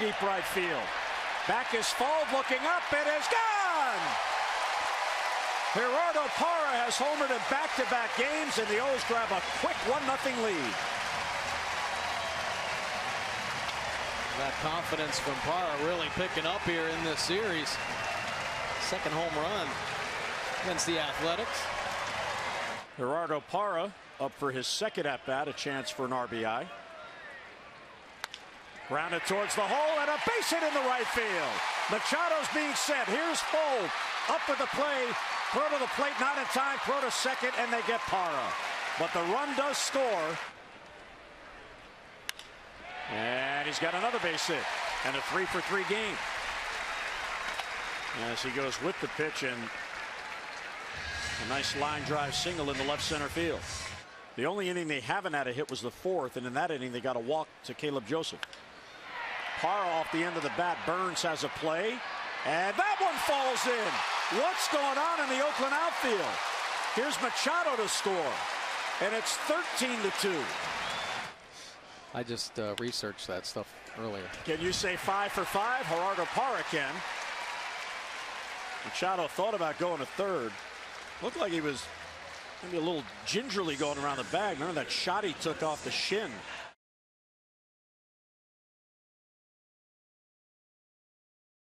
deep right field. Back is Fuld looking up. It is gone. Gerardo Parra has homered in back-to-back games, and the O's grab a quick 1-0 lead. That confidence from Parra really picking up here in this series. Second home run against the Athletics. Gerardo Parra up for his second at bat, a chance for an RBI. Grounded towards the hole and a base hit in the right field. Machado's being set. Here's Fuld up with the play. Throw to the plate, not in time. Throw to second, and they get Parra. But the run does score. And he's got another base hit and a three for three game. As he goes with the pitch and a nice line drive single in the left center field. The only inning they haven't had a hit was the fourth, and in that inning they got a walk to Caleb Joseph. Parra off the end of the bat. Burns has a play, and that one falls in. What's going on in the Oakland outfield? Here's Machado to score, and it's 13 to 2. I just uh, researched that stuff earlier. Can you say five for five? Gerardo Parra can. Machado thought about going to third. Looked like he was maybe a little gingerly going around the bag. Remember that shot he took off the shin